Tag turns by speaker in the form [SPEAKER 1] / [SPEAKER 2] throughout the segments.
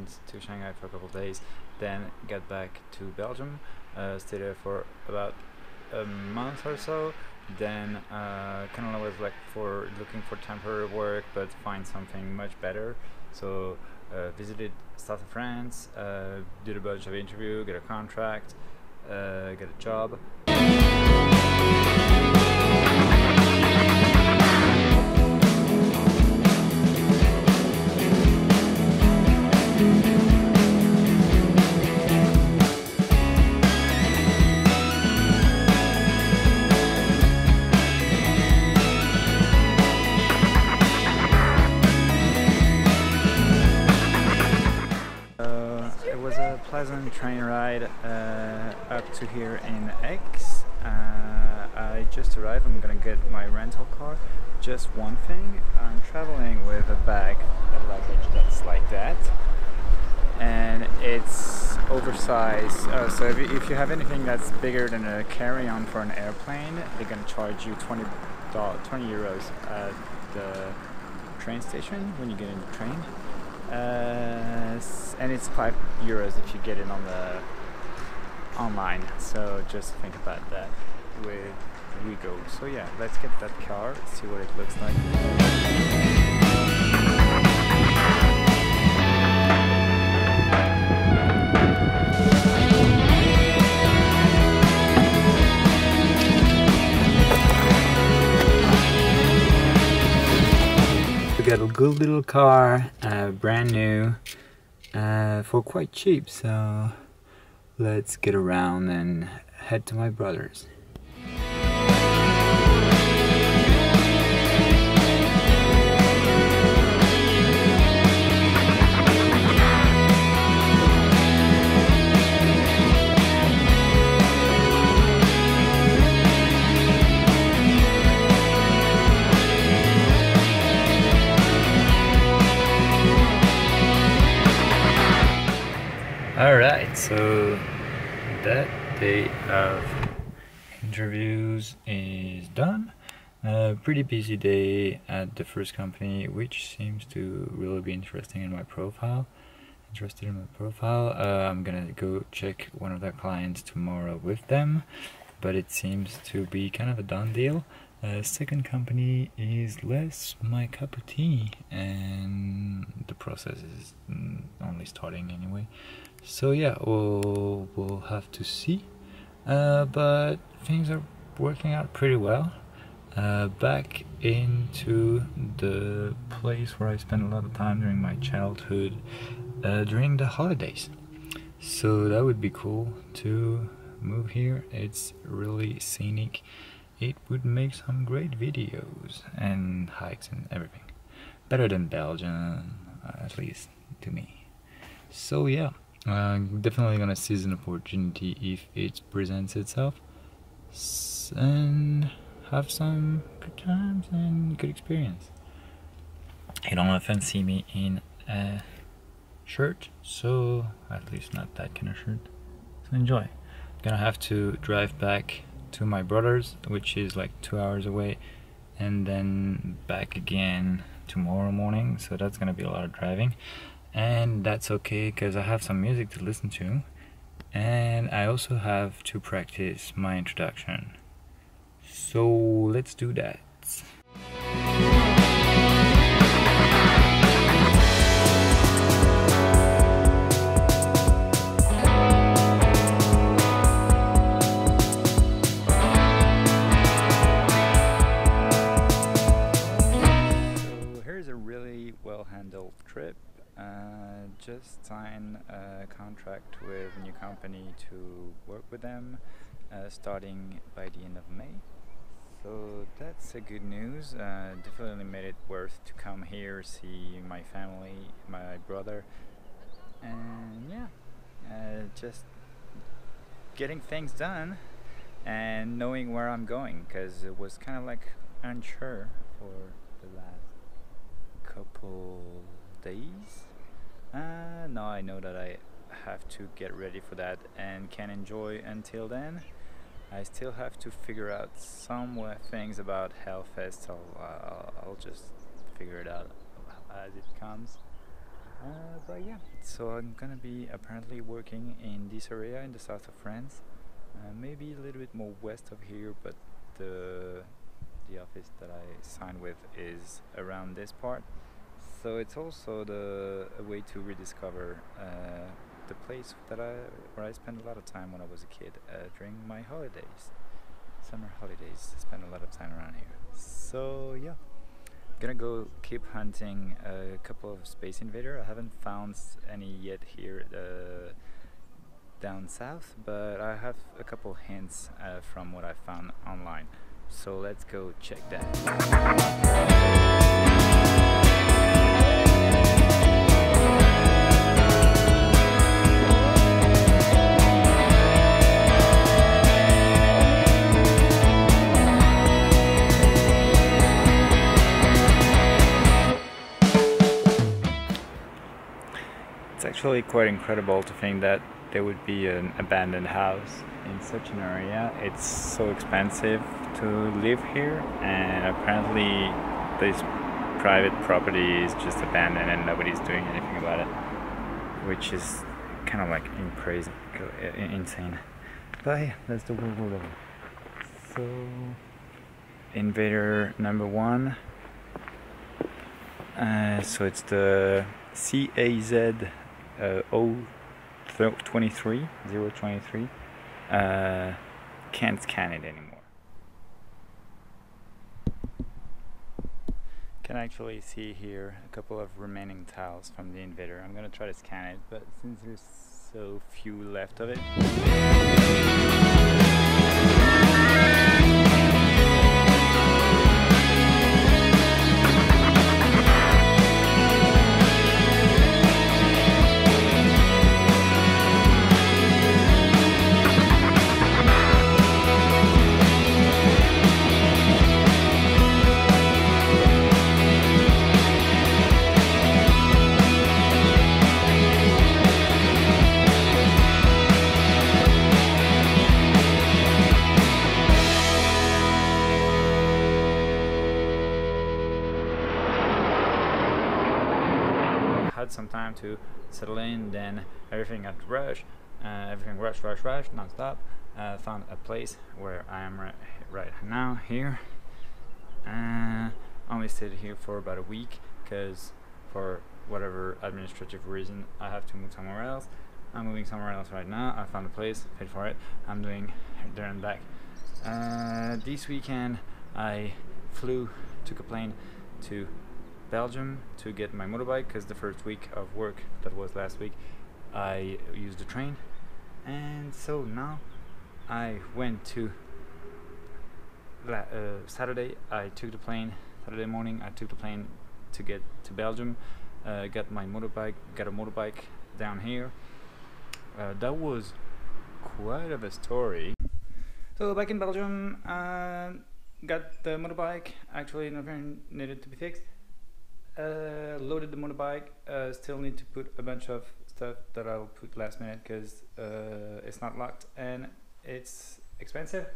[SPEAKER 1] went to Shanghai for a couple of days, then get back to Belgium, uh, stayed there for about a month or so. Then uh, kind of was like for looking for temporary work, but find something much better. So uh, visited south of France, uh, did a bunch of interview, get a contract, uh, get a job. Pleasant train ride uh, up to here in Aix. Uh, I just arrived. I'm gonna get my rental car. Just one thing: I'm traveling with a bag, a luggage that's like that, and it's oversized. Uh, so if you, if you have anything that's bigger than a carry-on for an airplane, they're gonna charge you 20 20 euros at the train station when you get in the train. Uh, and it's five euros if you get it on the online. So just think about that with we go. So yeah, let's get that car, see what it looks like. We got a good little car, uh, brand new, uh, for quite cheap. So let's get around and head to my brother's. So that day of interviews is done. A pretty busy day at the first company, which seems to really be interesting in my profile. Interested in my profile. Uh, I'm gonna go check one of their clients tomorrow with them, but it seems to be kind of a done deal. Uh, second company is less my cup of tea, and the process is mm, only starting anyway. So yeah, we'll we'll have to see. Uh, but things are working out pretty well. Uh, back into the place where I spent a lot of time during my childhood, uh, during the holidays. So that would be cool to move here. It's really scenic. It would make some great videos and hikes and everything. Better than Belgium, at least to me. So yeah, uh, definitely gonna seize an opportunity if it presents itself, and have some good times and good experience. You don't often see me in a shirt, so at least not that kind of shirt. So enjoy. Gonna have to drive back to my brother's, which is like two hours away, and then back again tomorrow morning. So that's gonna be a lot of driving, and that's okay because I have some music to listen to, and I also have to practice my introduction. So let's do that. Contract with a new company to work with them uh, starting by the end of May. So that's a good news. Uh, definitely made it worth to come here, see my family, my brother, and yeah, uh, just getting things done and knowing where I'm going because it was kind of like unsure for the last couple days. Uh, now I know that I have to get ready for that and can enjoy until then. I still have to figure out some things about Hellfest. I'll, I'll, I'll just figure it out as it comes. Uh, but yeah, so I'm gonna be apparently working in this area in the south of France, uh, maybe a little bit more west of here, but the the office that I signed with is around this part. So it's also the a way to rediscover uh, the place that I where I spent a lot of time when I was a kid uh, during my holidays, summer holidays. I spent a lot of time around here. So yeah gonna go keep hunting a couple of Space Invader. I haven't found any yet here uh, down south, but I have a couple hints uh, from what I found online. So let's go check that. Actually quite incredible to think that there would be an abandoned house in such an area. It's so expensive to live here, and apparently, this private property is just abandoned and nobody's doing anything about it, which is kind of like crazy, insane. But yeah, that's the World level. So, invader number one. Uh, so it's the CAZ uh, 023, 023 uh, can't scan it anymore. Can actually see here a couple of remaining tiles from the invader. I'm gonna try to scan it, but since there's so few left of it. Time to settle in. Then everything got rushed, uh, everything rush, rush, rush, non-stop. Uh, found a place where I am right, right now here. Uh, only stayed here for about a week because for whatever administrative reason I have to move somewhere else. I'm moving somewhere else right now. I found a place, paid for it. I'm doing there and back. Uh, this weekend I flew, took a plane to Belgium to get my motorbike because the first week of work that was last week I used the train. And so now I went to uh, Saturday I took the plane. Saturday morning I took the plane to get to Belgium uh, got my motorbike got a motorbike down here. Uh, that was quite of a story. So back in Belgium uh, got the motorbike. Actually nothing needed to be fixed uh, loaded the motorbike. Uh, still need to put a bunch of stuff that I'll put last minute because uh, it's not locked and it's expensive.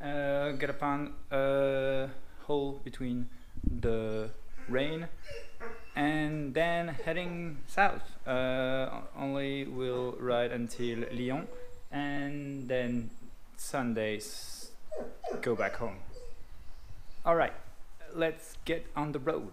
[SPEAKER 1] Uh, gotta find a hole between the rain and then heading south. Uh, only will ride until Lyon and then Sundays go back home. Alright, let's get on the road.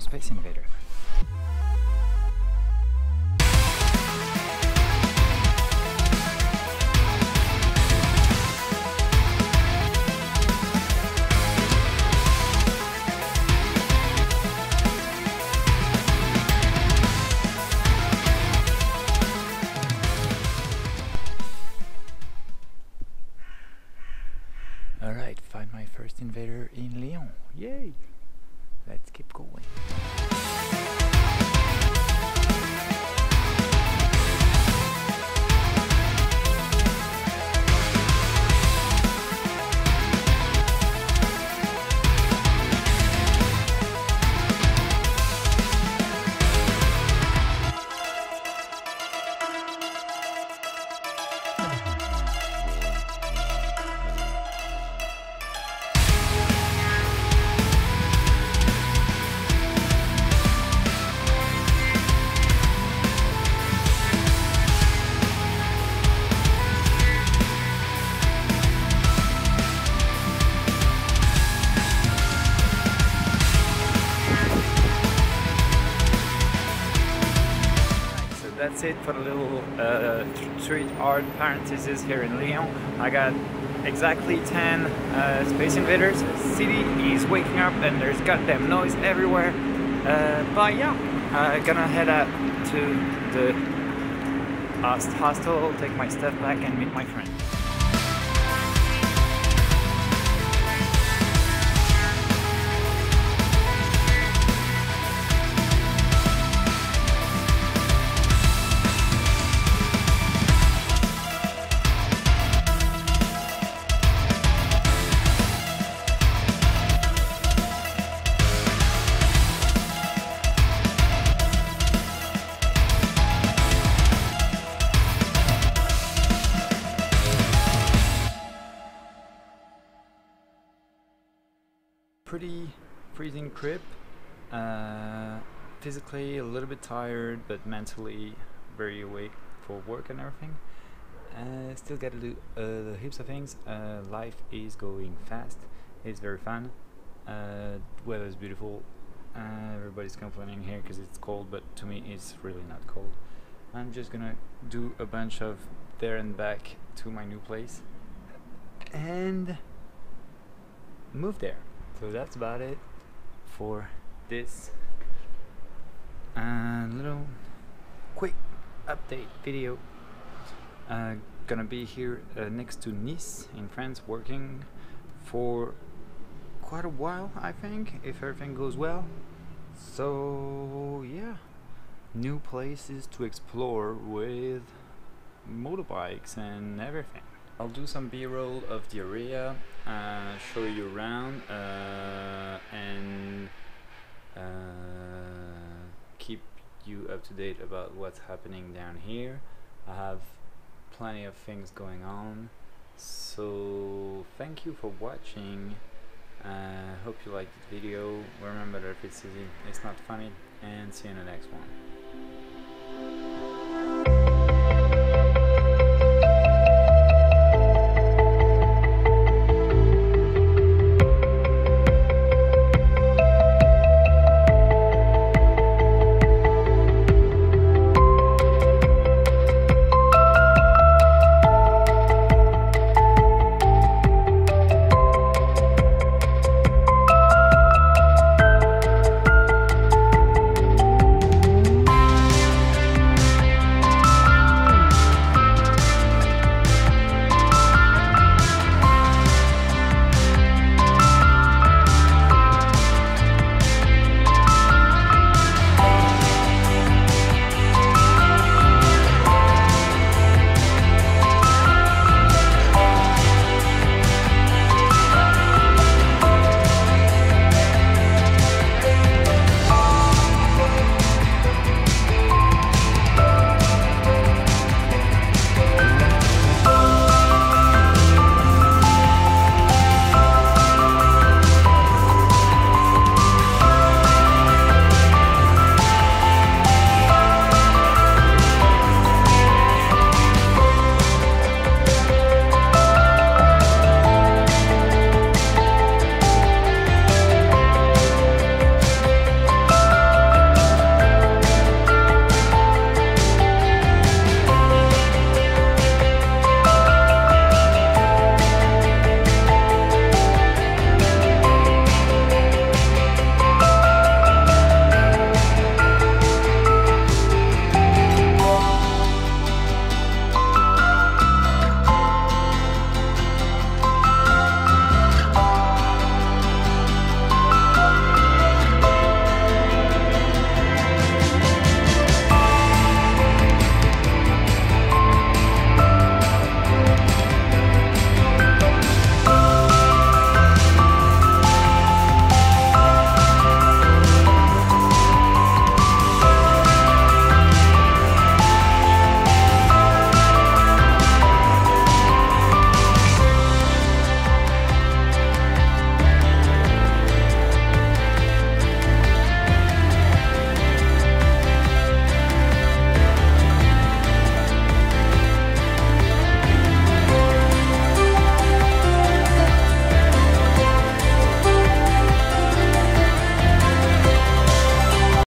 [SPEAKER 1] Space Invader. In Lyon. Yay! Let's keep going. It for the little uh, street art parenthesis here in Lyon. I got exactly 10 uh, Space Invaders. City is waking up and there's goddamn noise everywhere. Uh, but yeah, I'm gonna head out to the hostel, take my stuff back and meet my friend. Pretty freezing trip. Uh, physically a little bit tired, but mentally very awake for work and everything. Uh, still got to do uh, heaps of things. Uh, life is going fast. It's very fun. Uh, weather is beautiful. Uh, everybody's complaining here because it's cold, but to me it's really not cold. I'm just gonna do a bunch of there and back to my new place and move there. So that's about it for this uh, little quick update video. Uh, gonna be here uh, next to Nice in France working for quite a while I think if everything goes well. So yeah, new places to explore with motorbikes and everything. I'll do some b-roll of the area, uh, show you around, uh, and uh, keep you up to date about what's happening down here. I have plenty of things going on, so thank you for watching. Uh, hope you liked the video. Remember that if it's easy, it's not funny, and see you in the next one.